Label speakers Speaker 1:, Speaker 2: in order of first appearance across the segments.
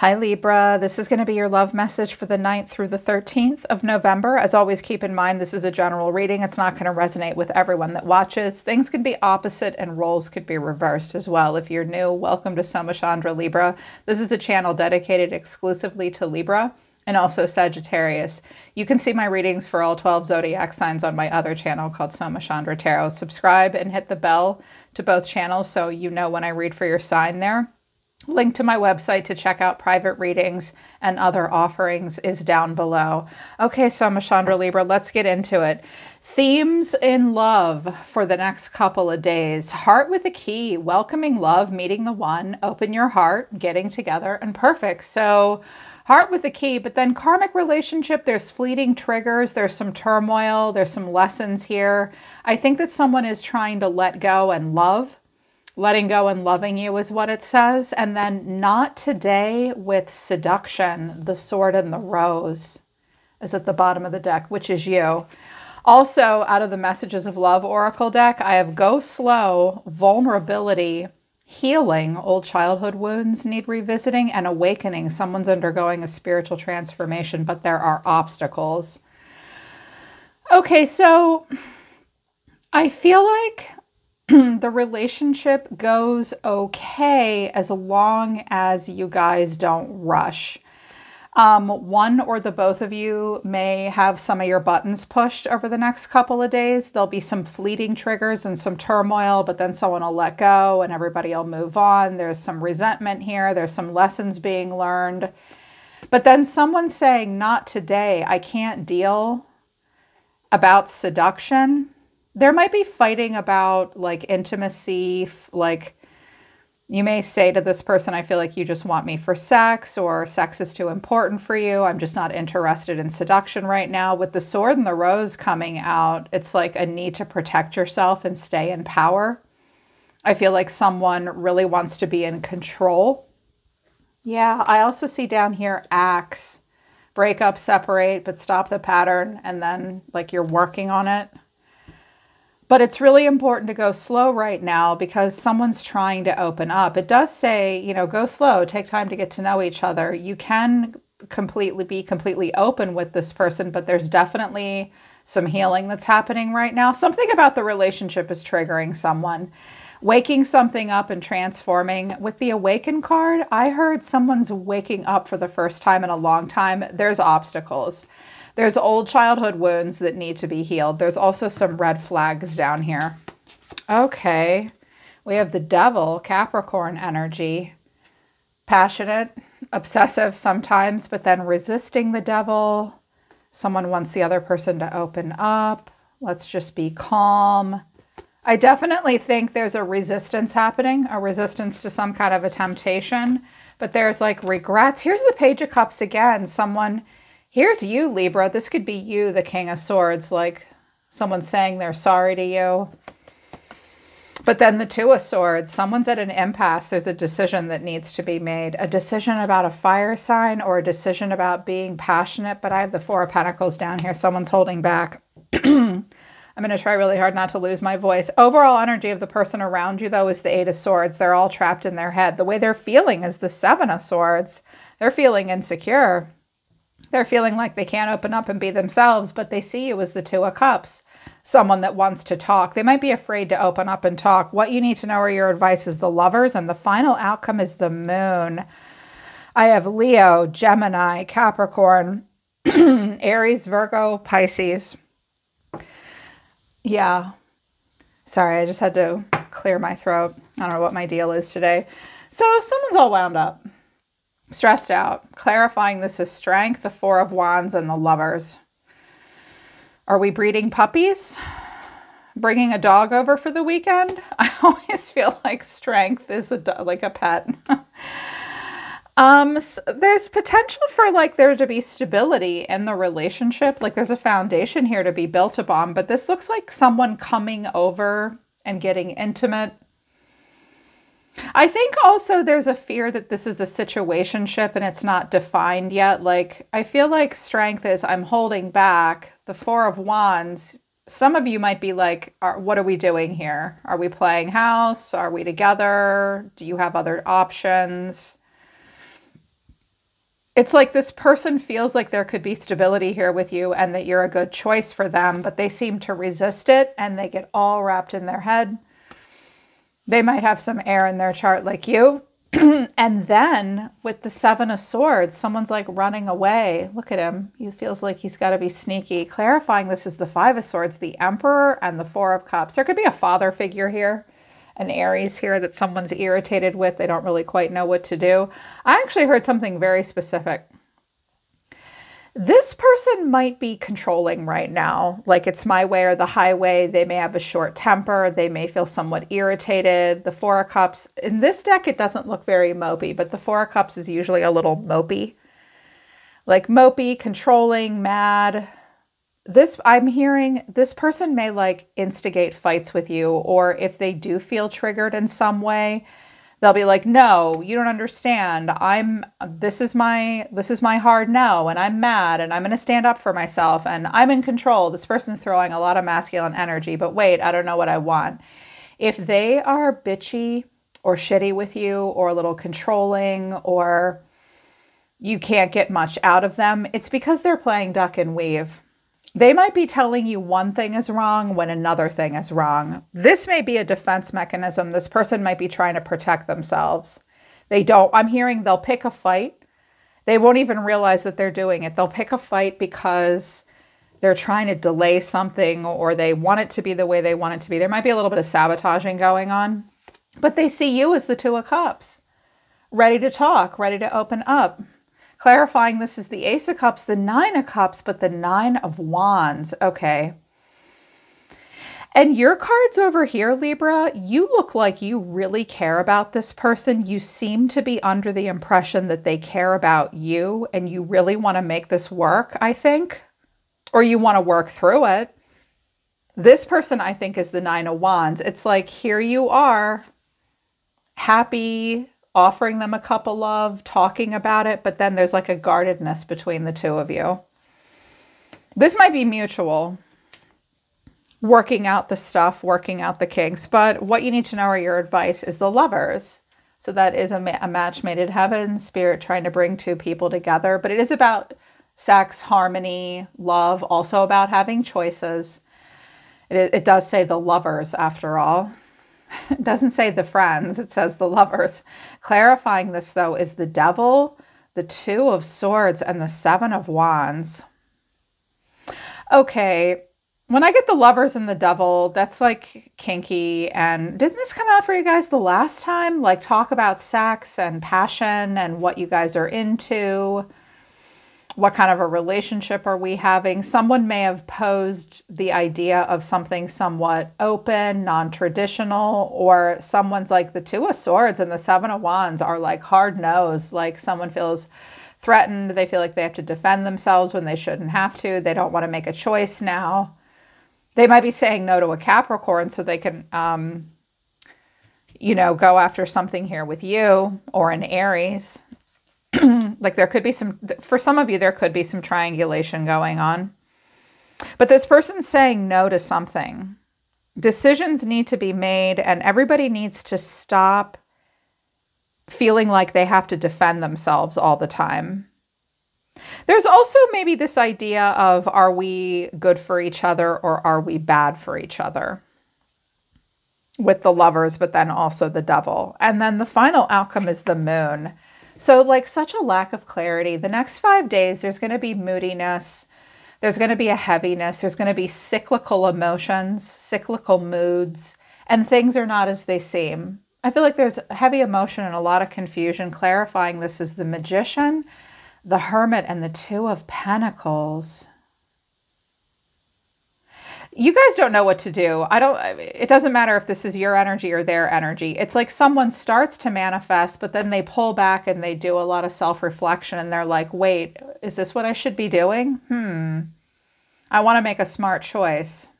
Speaker 1: Hi, Libra. This is going to be your love message for the 9th through the 13th of November. As always, keep in mind this is a general reading. It's not going to resonate with everyone that watches. Things can be opposite and roles could be reversed as well. If you're new, welcome to Soma Chandra Libra. This is a channel dedicated exclusively to Libra and also Sagittarius. You can see my readings for all 12 zodiac signs on my other channel called Soma Chandra Tarot. Subscribe and hit the bell to both channels so you know when I read for your sign there. Link to my website to check out private readings and other offerings is down below. Okay, Soma Chandra Libra. Let's get into it. Themes in love for the next couple of days. Heart with a key, welcoming love, meeting the one, open your heart, getting together, and perfect. So, heart with a key, but then karmic relationship, there's fleeting triggers, there's some turmoil, there's some lessons here. I think that someone is trying to let go and love letting go and loving you is what it says. And then not today with seduction, the sword and the rose is at the bottom of the deck, which is you. Also, out of the Messages of Love Oracle deck, I have Go Slow, Vulnerability, Healing, Old Childhood Wounds Need Revisiting, and Awakening. Someone's undergoing a spiritual transformation, but there are obstacles. Okay, so I feel like the relationship goes okay as long as you guys don't rush. Um, one or the both of you may have some of your buttons pushed over the next couple of days. There'll be some fleeting triggers and some turmoil, but then someone will let go and everybody will move on. There's some resentment here, there's some lessons being learned. But then someone saying, Not today, I can't deal about seduction there might be fighting about like intimacy, like you may say to this person, I feel like you just want me for sex, or sex is too important for you. I'm just not interested in seduction right now. With the sword and the rose coming out, it's like a need to protect yourself and stay in power. I feel like someone really wants to be in control. Yeah, I also see down here acts, break up, separate, but stop the pattern, and then like you're working on it. But it's really important to go slow right now because someone's trying to open up. It does say, you know, go slow, take time to get to know each other. You can completely be completely open with this person, but there's definitely some healing that's happening right now. Something about the relationship is triggering someone. Waking something up and transforming. With the Awaken card, I heard someone's waking up for the first time in a long time. There's obstacles. There's old childhood wounds that need to be healed. There's also some red flags down here. Okay. We have the devil, Capricorn energy. Passionate, obsessive sometimes, but then resisting the devil. Someone wants the other person to open up. Let's just be calm. I definitely think there's a resistance happening, a resistance to some kind of a temptation, but there's like regrets. Here's the Page of Cups again. Someone Here's you, Libra. This could be you, the King of Swords, like someone saying they're sorry to you. But then the Two of Swords, someone's at an impasse. There's a decision that needs to be made. A decision about a fire sign or a decision about being passionate. But I have the Four of Pentacles down here. Someone's holding back. I'm going to try really hard not to lose my voice. Overall energy of the person around you, though, is the Eight of Swords. They're all trapped in their head. The way they're feeling is the Seven of Swords. They're feeling insecure. They're feeling like they can't open up and be themselves, but they see you as the Two of Cups, someone that wants to talk. They might be afraid to open up and talk. What you need to know or your advice is the lovers, and the final outcome is the moon. I have Leo, Gemini, Capricorn, Aries, Virgo, Pisces. Yeah. Sorry, I just had to clear my throat. I don't know what my deal is today. So someone's all wound up stressed out, clarifying this is strength, the Four of Wands, and the Lovers. Are we breeding puppies? Bringing a dog over for the weekend? I always feel like strength is a like a pet. um, so there's potential for like there to be stability in the relationship. Like there's a foundation here to be built upon, but this looks like someone coming over and getting intimate I think also there's a fear that this is a situationship and it's not defined yet. Like, I feel like strength is I'm holding back. The Four of Wands, some of you might be like, are, what are we doing here? Are we playing house? Are we together? Do you have other options? it's like this person feels like there could be stability here with you and that you're a good choice for them, but they seem to resist it and they get all wrapped in their head. They might have some air in their chart like you. and then with the Seven of Swords, someone's like running away. Look at him. He feels like he's got to be sneaky. Clarifying this is the Five of Swords, the Emperor, and the Four of Cups. There could be a father figure here an Aries here that someone's irritated with. They don't really quite know what to do. I actually heard something very specific. This person might be controlling right now, like it's my way or the highway. They may have a short temper. They may feel somewhat irritated. The Four of Cups, in this deck, it doesn't look very mopey, but the Four of Cups is usually a little mopey. Like mopey, controlling, mad, this i'm hearing this person may like instigate fights with you or if they do feel triggered in some way they'll be like no you don't understand. I'm this is my this is my hard no and i'm mad and i'm going to stand up for myself and i'm in control. This person's throwing a lot of masculine energy but wait i don't know what i want. If they are bitchy or shitty with you or a little controlling or you can't get much out of them it's because they're playing duck and weave they might be telling you one thing is wrong when another thing is wrong. This may be a defense mechanism. This person might be trying to protect themselves. They don't, I'm hearing they'll pick a fight. They won't even realize that they're doing it. They'll pick a fight because they're trying to delay something or they want it to be the way they want it to be. There might be a little bit of sabotaging going on, but they see you as the Two of Cups, ready to talk, ready to open up. Clarifying this is the Ace of Cups, the Nine of Cups, but the Nine of Wands. Okay. And your cards over here, Libra, you look like you really care about this person. You seem to be under the impression that they care about you and you really want to make this work, I think, or you want to work through it. This person, I think, is the Nine of Wands. It's like, here you are, happy, offering them a cup of love, talking about it, but then there's like a guardedness between the two of you. This might be mutual, working out the stuff, working out the kinks, but what you need to know or your advice is the lovers. So that is a, ma a match made in heaven, spirit trying to bring two people together, but it is about sex, harmony, love, also about having choices. It, it does say the lovers after all. It doesn't say the friends, it says the lovers. Clarifying this, though, is the devil, the two of swords, and the seven of wands. Okay, when I get the lovers and the devil, that's like kinky. And didn't this come out for you guys the last time? Like talk about sex and passion and what you guys are into what kind of a relationship are we having? Someone may have posed the idea of something somewhat open, non traditional, or someone's like the Two of Swords and the Seven of Wands are like hard nosed, like someone feels threatened. They feel like they have to defend themselves when they shouldn't have to. They don't want to make a choice now. They might be saying no to a Capricorn so they can, um, you know, go after something here with you or an Aries. like there could be some, for some of you, there could be some triangulation going on. But this person's saying no to something. Decisions need to be made, and everybody needs to stop feeling like they have to defend themselves all the time. There's also maybe this idea of are we good for each other or are we bad for each other? With the lovers, but then also the devil. And then the final outcome is the moon. So, like, such a lack of clarity. The next five days, there's going to be moodiness, there's going to be a heaviness, there's going to be cyclical emotions, cyclical moods, and things are not as they seem. I feel like there's heavy emotion and a lot of confusion. Clarifying this is the magician, the hermit, and the two of pentacles you guys don't know what to do. I don't, it doesn't matter if this is your energy or their energy. It's like someone starts to manifest, but then they pull back and they do a lot of self reflection and they're like, wait, is this what I should be doing? Hmm. I want to make a smart choice.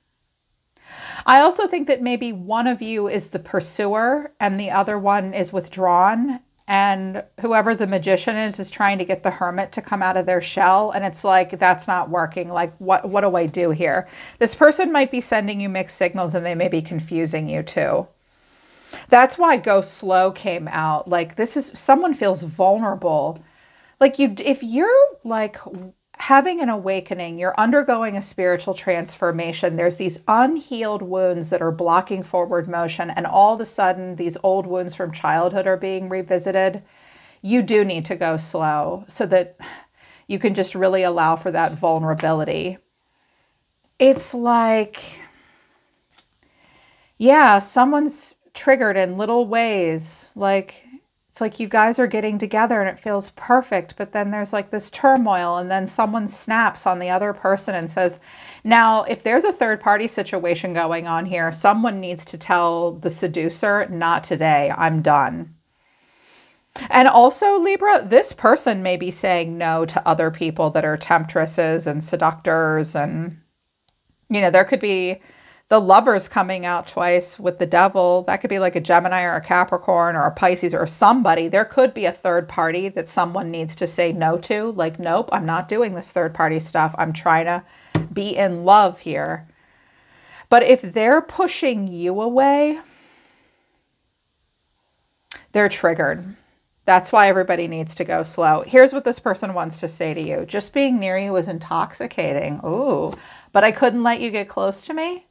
Speaker 1: I also think that maybe one of you is the pursuer and the other one is withdrawn and whoever the magician is is trying to get the hermit to come out of their shell. And it's like that's not working. Like what what do i do here? This person might be sending you mixed signals and they may be confusing you too. That's why go slow came out. Like this is someone feels vulnerable. Like you if you're like having an awakening, you're undergoing a spiritual transformation. There's these unhealed wounds that are blocking forward motion, and all of a sudden, these old wounds from childhood are being revisited. You do need to go slow so that you can just really allow for that vulnerability. It's like, yeah, someone's triggered in little ways. Like, it's like you guys are getting together and it feels perfect, but then there's like this turmoil, and then someone snaps on the other person and says, Now, if there's a third party situation going on here, someone needs to tell the seducer, Not today, I'm done. And also, Libra, this person may be saying no to other people that are temptresses and seductors. And, you know, there could be the lovers coming out twice with the devil. That could be like a Gemini or a Capricorn or a Pisces or somebody. There could be a third party that someone needs to say no to. Like, nope, I'm not doing this third party stuff. I'm trying to be in love here. But if they're pushing you away, they're triggered. That's why everybody needs to go slow. Here's what this person wants to say to you. Just being near you was intoxicating. Ooh, but I couldn't let you get close to me.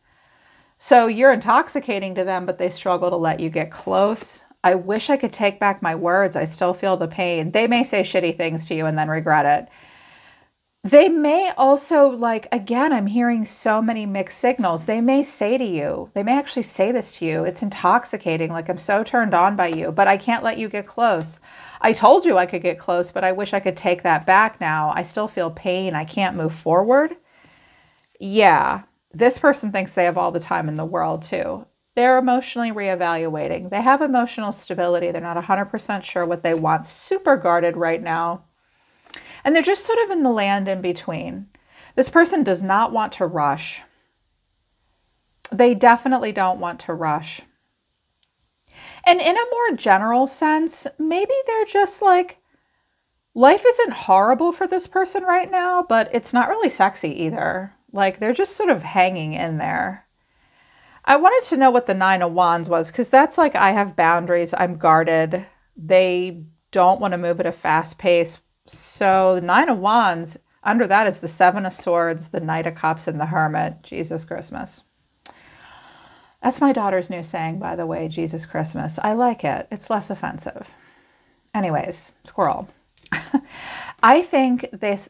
Speaker 1: So you're intoxicating to them, but they struggle to let you get close. I wish I could take back my words. I still feel the pain. They may say shitty things to you and then regret it. They may also, like, again, I'm hearing so many mixed signals. They may say to you, they may actually say this to you, it's intoxicating. Like, I'm so turned on by you, but I can't let you get close. I told you I could get close, but I wish I could take that back now. I still feel pain. I can't move forward. Yeah, this person thinks they have all the time in the world too. They're emotionally reevaluating. They have emotional stability. They're not 100% sure what they want. Super guarded right now. And they're just sort of in the land in between. This person does not want to rush. They definitely don't want to rush. And in a more general sense, maybe they're just like, life isn't horrible for this person right now, but it's not really sexy either. Like they're just sort of hanging in there. I wanted to know what the Nine of Wands was because that's like I have boundaries, I'm guarded. They don't want to move at a fast pace. So the Nine of Wands, under that is the Seven of Swords, the Knight of Cups, and the Hermit. Jesus Christmas. That's my daughter's new saying, by the way, Jesus Christmas. I like it. It's less offensive. Anyways, squirrel. I think this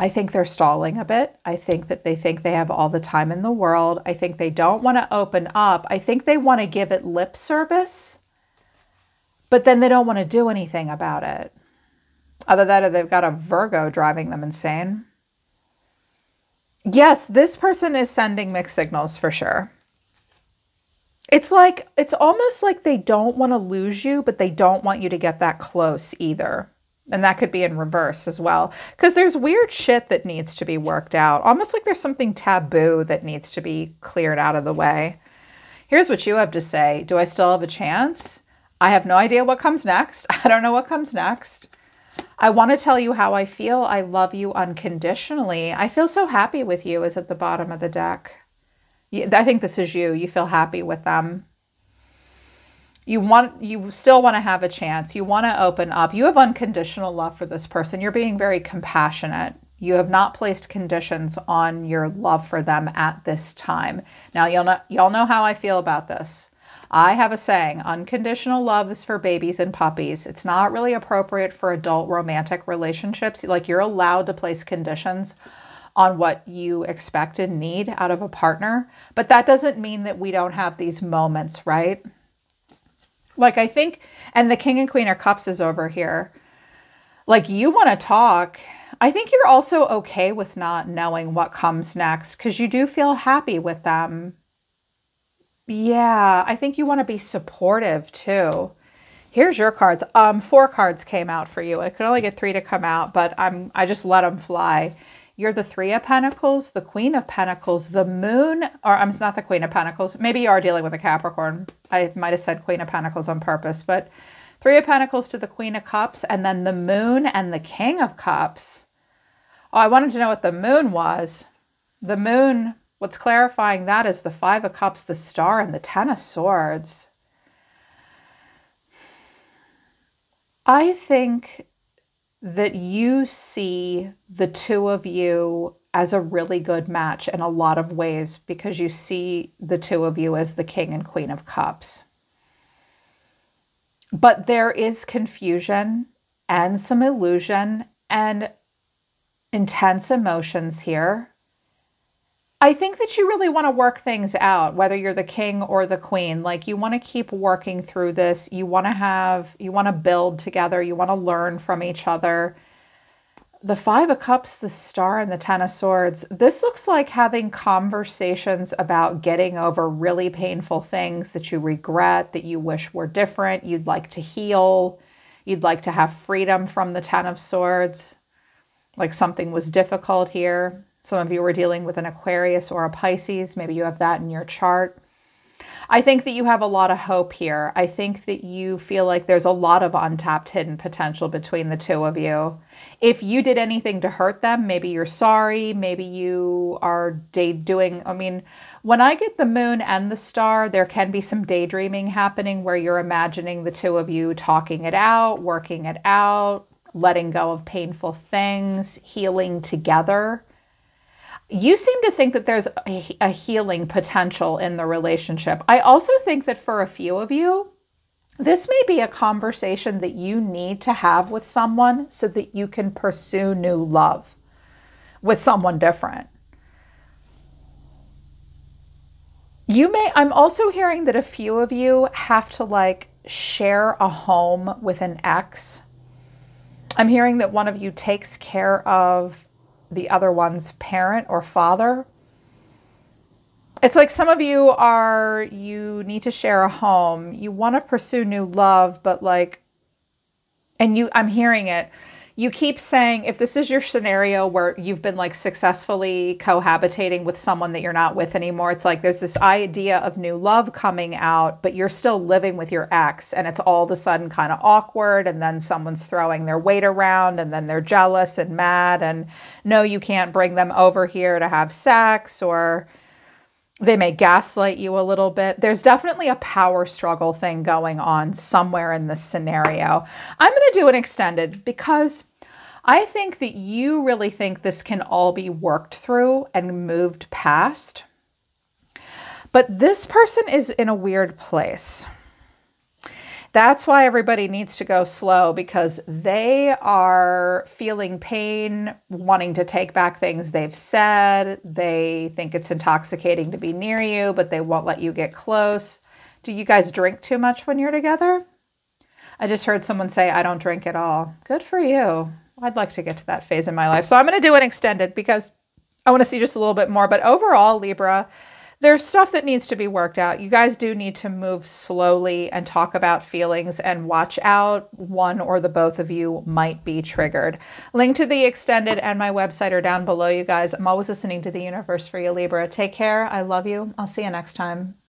Speaker 1: I think they're stalling a bit. I think that they think they have all the time in the world. I think they don't want to open up. I think they want to give it lip service, but then they don't want to do anything about it. Other than that, they've got a Virgo driving them insane. Yes, this person is sending mixed signals for sure. It's like, it's almost like they don't want to lose you, but they don't want you to get that close either. And that could be in reverse as well. Because there's weird shit that needs to be worked out. Almost like there's something taboo that needs to be cleared out of the way. Here's what you have to say Do I still have a chance? I have no idea what comes next. I don't know what comes next. I want to tell you how I feel. I love you unconditionally. I feel so happy with you, is at the bottom of the deck. I think this is you. You feel happy with them you want you still want to have a chance. You want to open up. You have unconditional love for this person. You're being very compassionate. You have not placed conditions on your love for them at this time. Now you'll know y'all know how i feel about this. I have a saying unconditional love is for babies and puppies. It's not really appropriate for adult romantic relationships. Like you're allowed to place conditions on what you expect and need out of a partner but that doesn't mean that we don't have these moments right like I think, and the King and Queen are Cups is over here. Like you want to talk. I think you're also okay with not knowing what comes next because you do feel happy with them. Yeah, I think you want to be supportive too. Here's your cards. Um, four cards came out for you. I could only get three to come out, but I'm I just let them fly. You're the Three of Pentacles, the Queen of Pentacles, the Moon, or um, I'm not the Queen of Pentacles. Maybe you are dealing with a Capricorn. I might have said Queen of Pentacles on purpose, but Three of Pentacles to the Queen of Cups, and then the Moon and the King of Cups. Oh, I wanted to know what the Moon was. The Moon, what's clarifying that is the Five of Cups, the Star, and the Ten of Swords. I think that you see the two of you as a really good match in a lot of ways because you see the two of you as the king and queen of cups. But there is confusion and some illusion and intense emotions here. I think that you really want to work things out, whether you're the king or the queen. Like you want to keep working through this. You want to have, you want to build together. You want to learn from each other the Five of Cups, the Star, and the Ten of Swords, this looks like having conversations about getting over really painful things that you regret, that you wish were different, you'd like to heal, you'd like to have freedom from the Ten of Swords, like something was difficult here. Some of you were dealing with an Aquarius or a Pisces. Maybe you have that in your chart. I think that you have a lot of hope here. I think that you feel like there's a lot of untapped hidden potential between the two of you. If you did anything to hurt them, maybe you're sorry, maybe you are day doing I mean, when I get the moon and the star, there can be some daydreaming happening where you're imagining the two of you talking it out, working it out, letting go of painful things, healing together you seem to think that there's a, a, healing potential in the relationship. I also think that for a few of you, this may be a conversation that you need to have with someone so that you can pursue new love with someone different. You may, I'm also hearing that a few of you have to like share a home with an ex. I'm hearing that one of you takes care of the other one's parent or father. It's like some of you are, you need to share a home. You want to pursue new love, but like, and you, I'm hearing it you keep saying if this is your scenario where you've been like successfully cohabitating with someone that you're not with anymore it's like there's this idea of new love coming out but you're still living with your ex and it's all of a sudden kind of awkward and then someone's throwing their weight around and then they're jealous and mad and no you can't bring them over here to have sex or they may gaslight you a little bit. There's definitely a power struggle thing going on somewhere in this scenario. I'm going to do an extended because I think that you really think this can all be worked through and moved past. But this person is in a weird place. That's why everybody needs to go slow because they are feeling pain, wanting to take back things they've said. They think it's intoxicating to be near you, but they won't let you get close. Do you guys drink too much when you're together? I just heard someone say, I don't drink at all. Good for you. I'd like to get to that phase in my life. So I'm going to do an extended because I want to see just a little bit more. But overall, Libra, there's stuff that needs to be worked out. You guys do need to move slowly and talk about feelings and watch out. One or the both of you might be triggered. Link to the extended and my website are down below, you guys. I'm always listening to the universe for you, Libra. Take care. I love you. I'll see you next time.